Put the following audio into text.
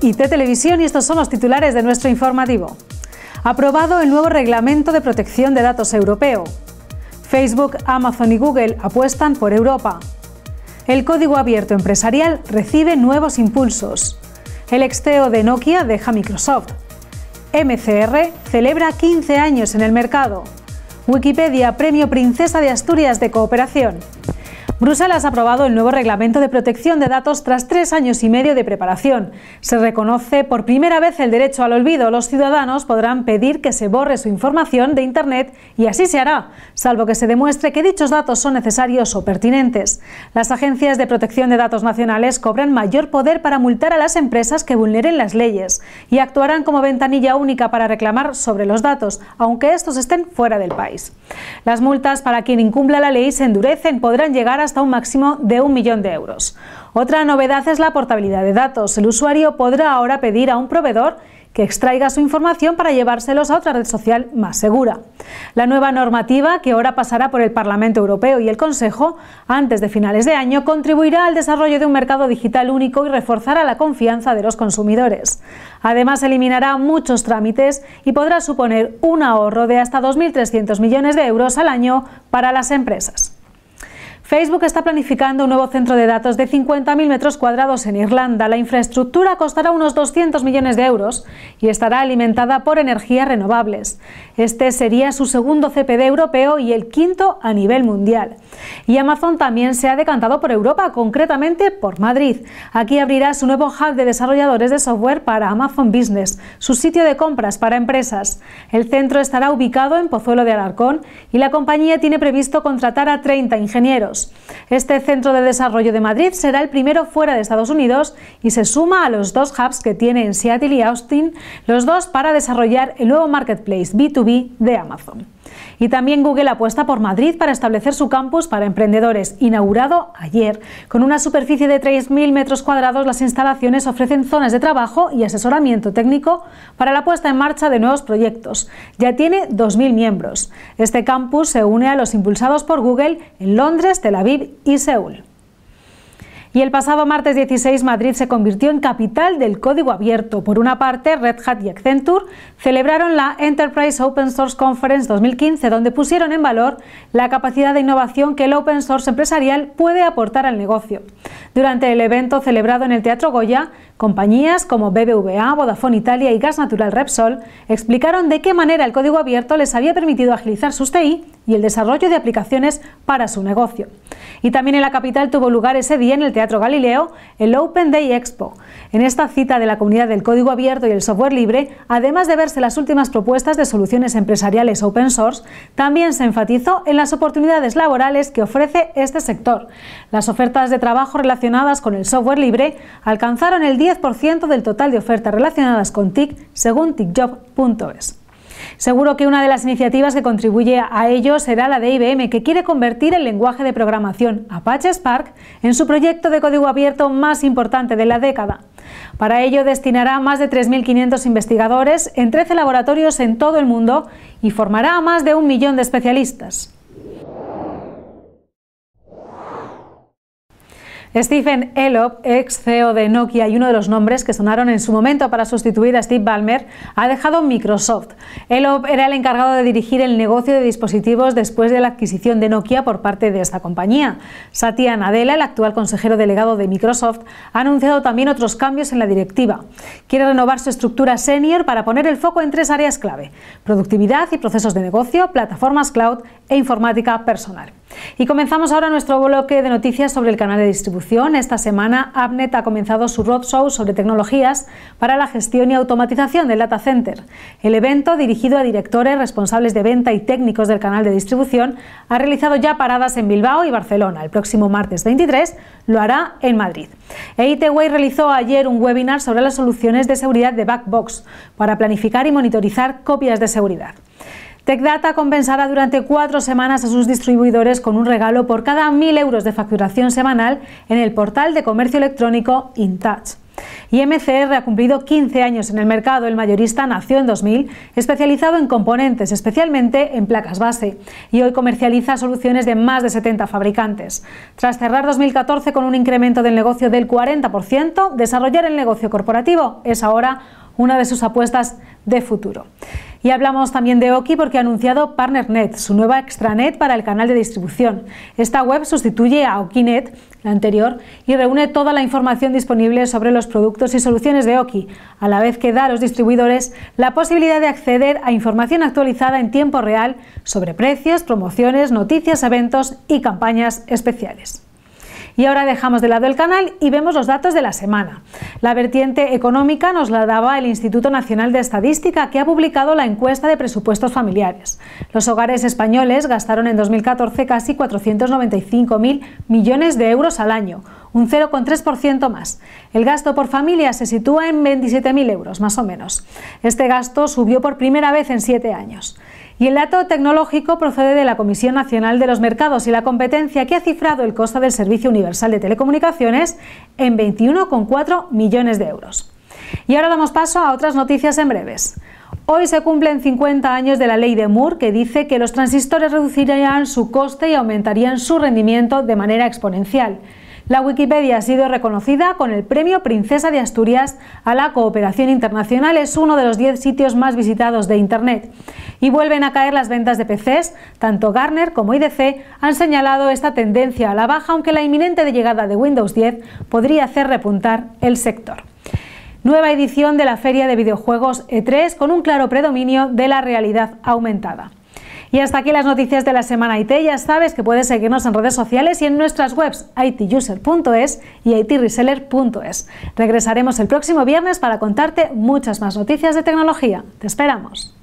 IT Televisión y estos son los titulares de nuestro informativo. Aprobado el nuevo Reglamento de Protección de Datos Europeo. Facebook, Amazon y Google apuestan por Europa. El código abierto empresarial recibe nuevos impulsos. El exteo de Nokia deja Microsoft. MCR celebra 15 años en el mercado. Wikipedia Premio Princesa de Asturias de Cooperación. Bruselas ha aprobado el nuevo reglamento de protección de datos tras tres años y medio de preparación. Se reconoce por primera vez el derecho al olvido. Los ciudadanos podrán pedir que se borre su información de Internet y así se hará, salvo que se demuestre que dichos datos son necesarios o pertinentes. Las agencias de protección de datos nacionales cobran mayor poder para multar a las empresas que vulneren las leyes y actuarán como ventanilla única para reclamar sobre los datos, aunque estos estén fuera del país. Las multas para quien incumpla la ley se endurecen, podrán llegar a hasta un máximo de un millón de euros. Otra novedad es la portabilidad de datos. El usuario podrá ahora pedir a un proveedor que extraiga su información para llevárselos a otra red social más segura. La nueva normativa, que ahora pasará por el Parlamento Europeo y el Consejo antes de finales de año, contribuirá al desarrollo de un mercado digital único y reforzará la confianza de los consumidores. Además, eliminará muchos trámites y podrá suponer un ahorro de hasta 2.300 millones de euros al año para las empresas. Facebook está planificando un nuevo centro de datos de 50.000 metros cuadrados en Irlanda. La infraestructura costará unos 200 millones de euros y estará alimentada por energías renovables. Este sería su segundo CPD europeo y el quinto a nivel mundial. Y Amazon también se ha decantado por Europa, concretamente por Madrid. Aquí abrirá su nuevo hub de desarrolladores de software para Amazon Business, su sitio de compras para empresas. El centro estará ubicado en Pozuelo de Alarcón y la compañía tiene previsto contratar a 30 ingenieros. Este centro de desarrollo de Madrid será el primero fuera de Estados Unidos y se suma a los dos hubs que tiene en Seattle y Austin, los dos para desarrollar el nuevo marketplace B2B de Amazon. Y también Google apuesta por Madrid para establecer su campus para emprendedores, inaugurado ayer. Con una superficie de 3.000 metros cuadrados, las instalaciones ofrecen zonas de trabajo y asesoramiento técnico para la puesta en marcha de nuevos proyectos. Ya tiene 2.000 miembros. Este campus se une a los impulsados por Google en Londres, Tel Aviv y Seúl. Y el pasado martes 16 Madrid se convirtió en capital del código abierto. Por una parte, Red Hat y Accenture celebraron la Enterprise Open Source Conference 2015, donde pusieron en valor la capacidad de innovación que el open source empresarial puede aportar al negocio. Durante el evento celebrado en el Teatro Goya, compañías como BBVA, Vodafone Italia y Gas Natural Repsol explicaron de qué manera el código abierto les había permitido agilizar sus TI y el desarrollo de aplicaciones para su negocio. Y también en la capital tuvo lugar ese día en el Teatro Galileo el Open Day Expo. En esta cita de la comunidad del código abierto y el software libre, además de verse las últimas propuestas de soluciones empresariales open source, también se enfatizó en las oportunidades laborales que ofrece este sector. Las ofertas de trabajo relacionadas con el software libre alcanzaron el 10% del total de ofertas relacionadas con TIC, según TICJob.es. Seguro que una de las iniciativas que contribuye a ello será la de IBM, que quiere convertir el lenguaje de programación Apache Spark en su proyecto de código abierto más importante de la década. Para ello destinará más de 3.500 investigadores en 13 laboratorios en todo el mundo y formará a más de un millón de especialistas. Stephen Elop, ex CEO de Nokia y uno de los nombres que sonaron en su momento para sustituir a Steve Ballmer, ha dejado Microsoft. Elop era el encargado de dirigir el negocio de dispositivos después de la adquisición de Nokia por parte de esta compañía. Satya Nadella, el actual consejero delegado de Microsoft, ha anunciado también otros cambios en la directiva. Quiere renovar su estructura senior para poner el foco en tres áreas clave: productividad y procesos de negocio, plataformas cloud e informática personal. Y comenzamos ahora nuestro bloque de noticias sobre el canal de distribución. Esta semana Abnet ha comenzado su roadshow sobre tecnologías para la gestión y automatización del data center. El evento, dirigido a directores, responsables de venta y técnicos del canal de distribución, ha realizado ya paradas en Bilbao y Barcelona. El próximo martes 23 lo hará en Madrid. EITWay realizó ayer un webinar sobre las soluciones de seguridad de Backbox para planificar y monitorizar copias de seguridad. TechData compensará durante cuatro semanas a sus distribuidores con un regalo por cada 1.000 euros de facturación semanal en el portal de comercio electrónico InTouch. Y MCR ha cumplido 15 años en el mercado. El mayorista nació en 2000, especializado en componentes, especialmente en placas base, y hoy comercializa soluciones de más de 70 fabricantes. Tras cerrar 2014 con un incremento del negocio del 40%, desarrollar el negocio corporativo es ahora una de sus apuestas de futuro. Y hablamos también de Oki porque ha anunciado PartnerNet, su nueva extranet para el canal de distribución. Esta web sustituye a Okinet, la anterior, y reúne toda la información disponible sobre los productos y soluciones de Oki, a la vez que da a los distribuidores la posibilidad de acceder a información actualizada en tiempo real sobre precios, promociones, noticias, eventos y campañas especiales. Y ahora dejamos de lado el canal y vemos los datos de la semana. La vertiente económica nos la daba el Instituto Nacional de Estadística, que ha publicado la encuesta de presupuestos familiares. Los hogares españoles gastaron en 2014 casi 495.000 millones de euros al año, un 0,3% más. El gasto por familia se sitúa en 27.000 euros, más o menos. Este gasto subió por primera vez en siete años. Y el dato tecnológico procede de la Comisión Nacional de los Mercados y la Competencia, que ha cifrado el coste del Servicio Universal de Telecomunicaciones en 21,4 millones de euros. Y ahora damos paso a otras noticias en breves. Hoy se cumplen 50 años de la ley de Moore que dice que los transistores reducirían su coste y aumentarían su rendimiento de manera exponencial. La Wikipedia ha sido reconocida con el Premio Princesa de Asturias a la Cooperación Internacional. Es uno de los 10 sitios más visitados de Internet. Y vuelven a caer las ventas de PCs. Tanto Garner como IDC han señalado esta tendencia a la baja, aunque la inminente llegada de Windows 10 podría hacer repuntar el sector. Nueva edición de la Feria de Videojuegos E3 con un claro predominio de la realidad aumentada. Y hasta aquí las noticias de la semana IT. Ya sabes que puedes seguirnos en redes sociales y en nuestras webs ituser.es y itreseller.es. Regresaremos el próximo viernes para contarte muchas más noticias de tecnología. Te esperamos.